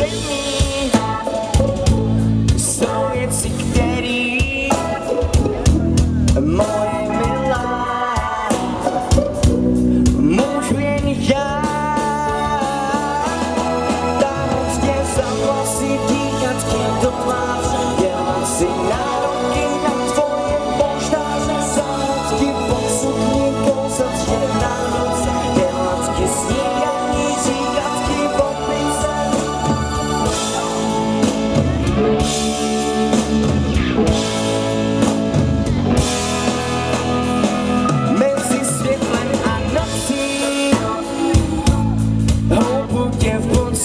Save me.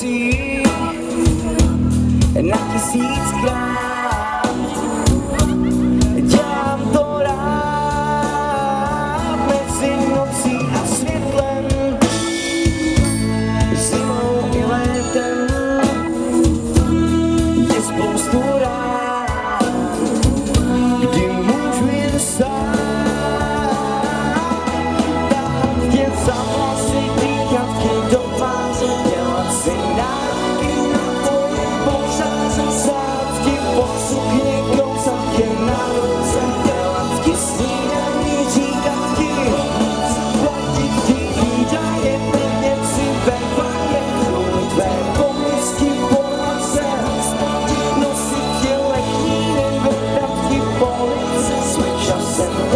and I can see it's gone.